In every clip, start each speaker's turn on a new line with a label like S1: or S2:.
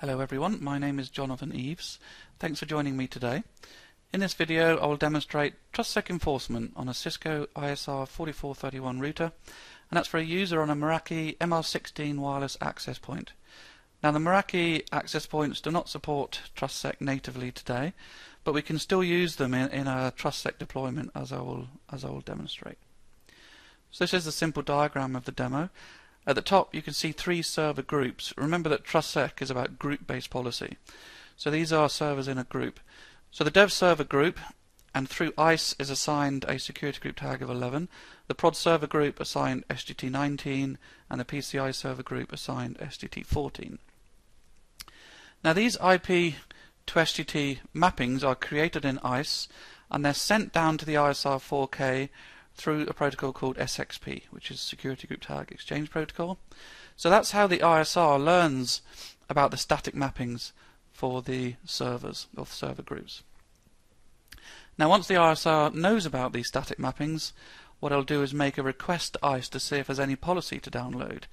S1: Hello everyone, my name is Jonathan Eaves. Thanks for joining me today. In this video I will demonstrate TrustSec enforcement on a Cisco ISR 4431 router and that's for a user on a Meraki MR16 wireless access point. Now the Meraki access points do not support TrustSec natively today but we can still use them in, in a TrustSec deployment as I will as I will demonstrate. So this is a simple diagram of the demo at the top you can see three server groups. Remember that TrustSec is about group-based policy. So these are servers in a group. So the dev server group and through ISE is assigned a security group tag of 11. The prod server group assigned SGT 19 and the PCI server group assigned SGT 14. Now these IP to SGT mappings are created in ISE and they're sent down to the ISR 4K through a protocol called SXP, which is Security Group Tag Exchange Protocol. So that's how the ISR learns about the static mappings for the servers or server groups. Now once the ISR knows about these static mappings, what I'll do is make a request to ISE to see if there's any policy to download.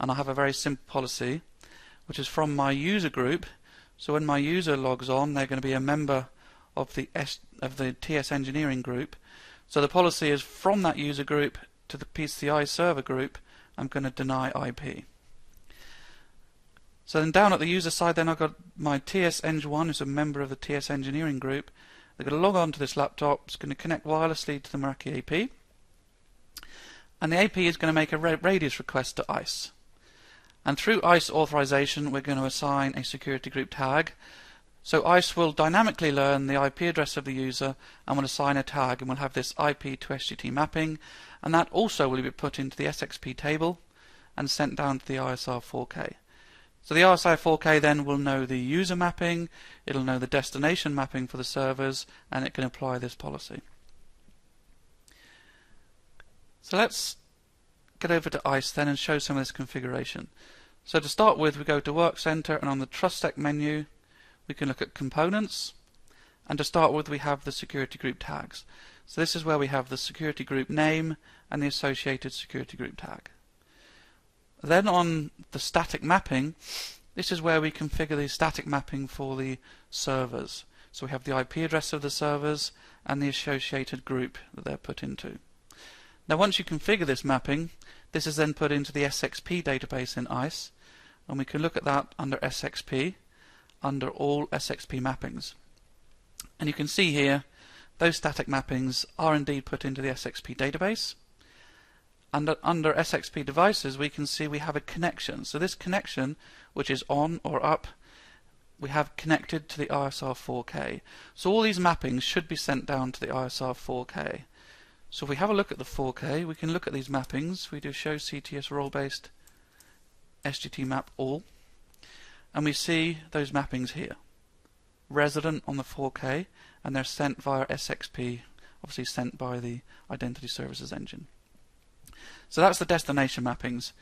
S1: And I have a very simple policy, which is from my user group. So when my user logs on, they're going to be a member of the S of the TS engineering group, so the policy is from that user group to the PCI server group, I'm going to deny IP. So then down at the user side, then I've got my TS Eng1, who's a member of the TS engineering group. They're going to log on to this laptop. It's going to connect wirelessly to the Meraki AP. And the AP is going to make a radius request to ISE. And through ISE authorization, we're going to assign a security group tag so ISE will dynamically learn the IP address of the user and will assign a tag and we'll have this IP to SGT mapping and that also will be put into the SXP table and sent down to the ISR 4K. So the ISR 4K then will know the user mapping, it'll know the destination mapping for the servers and it can apply this policy. So let's get over to ISE then and show some of this configuration. So to start with we go to Work Center and on the TrustSec menu we can look at components and to start with we have the security group tags. So this is where we have the security group name and the associated security group tag. Then on the static mapping, this is where we configure the static mapping for the servers. So we have the IP address of the servers and the associated group that they're put into. Now once you configure this mapping, this is then put into the SXP database in ISE and we can look at that under SXP under all SXP mappings. And you can see here those static mappings are indeed put into the SXP database. And under SXP devices we can see we have a connection. So this connection, which is on or up, we have connected to the ISR 4K. So all these mappings should be sent down to the ISR 4K. So if we have a look at the 4K, we can look at these mappings. We do show CTS role-based SGT map all and we see those mappings here. Resident on the 4K, and they're sent via SXP, obviously sent by the Identity Services Engine. So that's the destination mappings.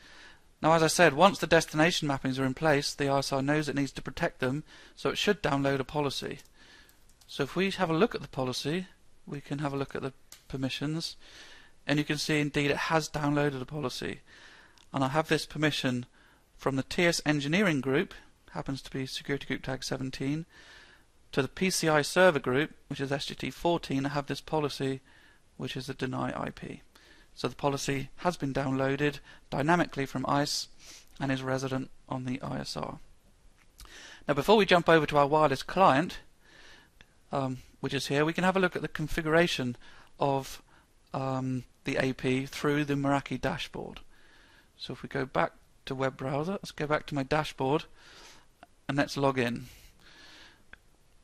S1: Now, as I said, once the destination mappings are in place, the ISR knows it needs to protect them, so it should download a policy. So if we have a look at the policy, we can have a look at the permissions, and you can see indeed it has downloaded a policy. And I have this permission from the TS engineering group, happens to be security group tag 17, to the PCI server group, which is SGT 14, I have this policy, which is a deny IP. So the policy has been downloaded dynamically from ISE and is resident on the ISR. Now before we jump over to our wireless client, um, which is here, we can have a look at the configuration of um, the AP through the Meraki dashboard. So if we go back to web browser, let's go back to my dashboard and let's log in.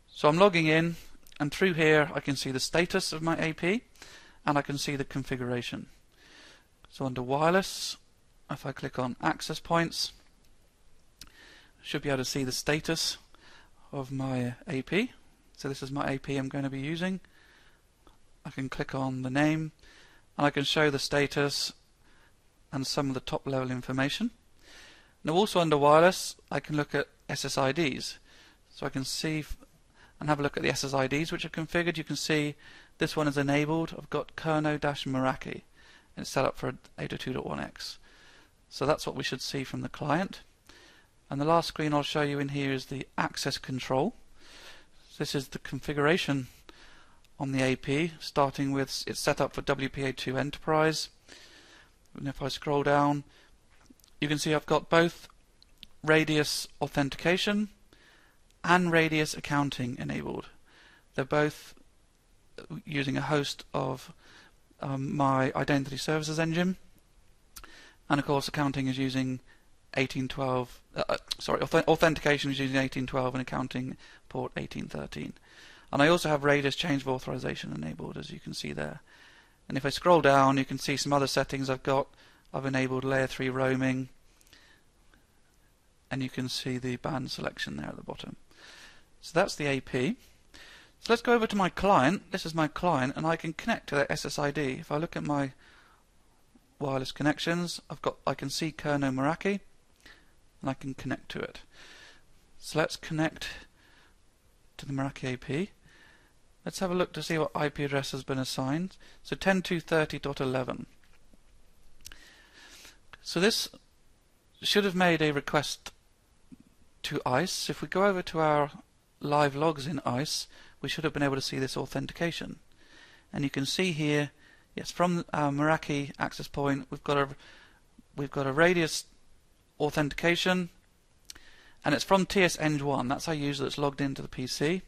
S1: So I'm logging in and through here I can see the status of my AP and I can see the configuration. So under wireless, if I click on access points, should be able to see the status of my AP. So this is my AP I'm going to be using. I can click on the name and I can show the status and some of the top level information. Now also under wireless I can look at SSIDs. So I can see and have a look at the SSIDs which are configured. You can see this one is enabled. I've got Kerno-Meraki and it's set up for 802.1x. So that's what we should see from the client. And the last screen I'll show you in here is the access control. This is the configuration on the AP, starting with it's set up for WPA2 Enterprise. And if I scroll down, you can see I've got both Radius authentication and Radius accounting enabled. They're both using a host of um, my identity services engine, and of course accounting is using 1812. Uh, uh, sorry, authentication is using 1812 and accounting port 1813. And I also have Radius change of authorization enabled, as you can see there. And if I scroll down, you can see some other settings I've got. I've enabled layer 3 roaming, and you can see the band selection there at the bottom. So that's the AP. So let's go over to my client. This is my client, and I can connect to that SSID. If I look at my wireless connections, I've got I can see Kerno Meraki, and I can connect to it. So let's connect to the Meraki AP. Let's have a look to see what IP address has been assigned. So 10.230.11. So this should have made a request to ISE. If we go over to our live logs in ISE, we should have been able to see this authentication. And you can see here, yes, from our Meraki access point, we've got a we've got a radius authentication, and it's from TSEng1. That's our user that's logged into the PC.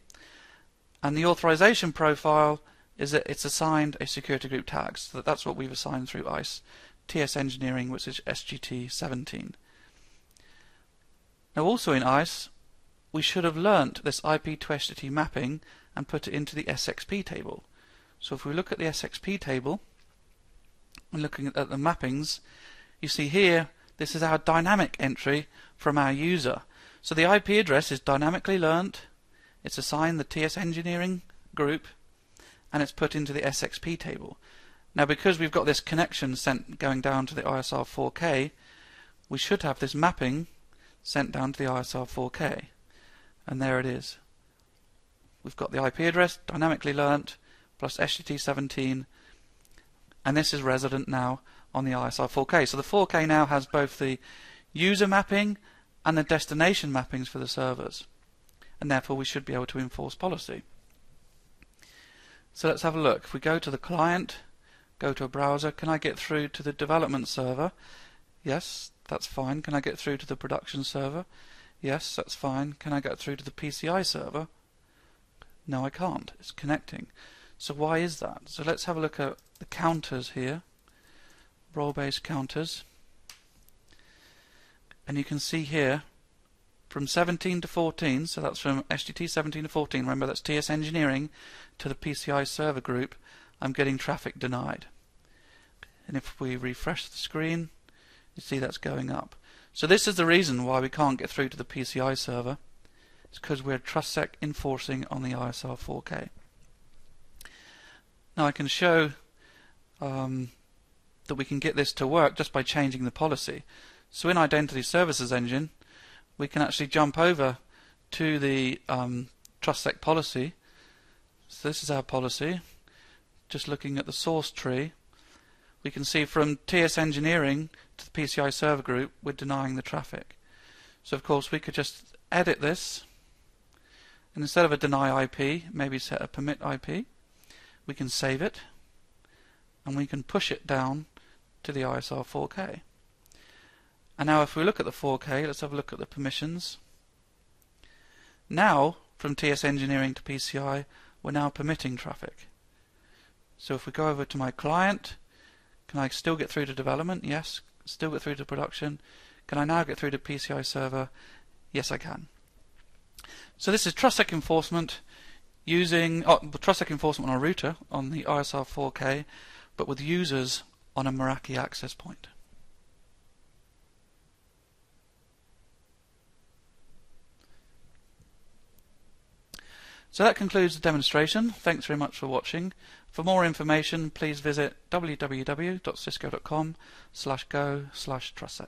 S1: And the authorization profile is that it's assigned a security group tag. So that's what we've assigned through ISE. TS Engineering, which is SGT17. Now also in ISE, we should have learnt this IP to SGT mapping and put it into the SXP table. So if we look at the SXP table, and looking at the mappings, you see here, this is our dynamic entry from our user. So the IP address is dynamically learnt, it's assigned the TS engineering group, and it's put into the SXP table. Now because we've got this connection sent going down to the ISR 4K, we should have this mapping sent down to the ISR 4K. And there it is. We've got the IP address dynamically learnt plus SGT17 and this is resident now on the ISR 4K. So the 4K now has both the user mapping and the destination mappings for the servers. And therefore we should be able to enforce policy. So let's have a look. If we go to the client, go to a browser, can I get through to the development server? Yes, that's fine. Can I get through to the production server? Yes, that's fine. Can I get through to the PCI server? No, I can't. It's connecting. So why is that? So let's have a look at the counters here, role-based counters. And you can see here from 17 to 14, so that's from SGT 17 to 14, remember that's TS Engineering, to the PCI server group, I'm getting traffic denied. And if we refresh the screen, you see that's going up. So this is the reason why we can't get through to the PCI server. It's because we're TrustSec enforcing on the ISR 4K. Now I can show um, that we can get this to work just by changing the policy. So in Identity Services Engine, we can actually jump over to the um, TrustSec policy. So this is our policy. Just looking at the source tree, we can see from TS Engineering to the PCI server group, we're denying the traffic. So of course we could just edit this, and instead of a deny IP, maybe set a permit IP. We can save it, and we can push it down to the ISR 4K. And now if we look at the 4K, let's have a look at the permissions. Now, from TS Engineering to PCI, we're now permitting traffic. So if we go over to my client, can I still get through to development? Yes. Still get through to production? Can I now get through to PCI server? Yes, I can. So this is TrustSec enforcement using oh, TrustSec enforcement on a router on the ISR 4K, but with users on a Meraki access point. So that concludes the demonstration. Thanks very much for watching. For more information, please visit www.cisco.com slash go slash TrustSec.